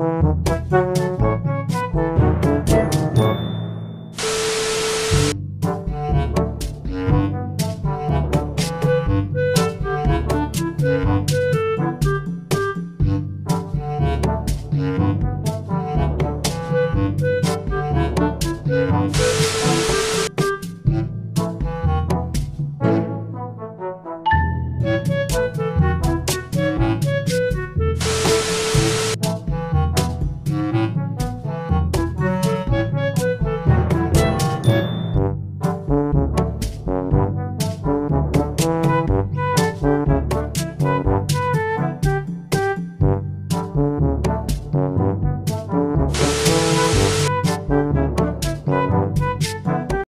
Mm-hmm.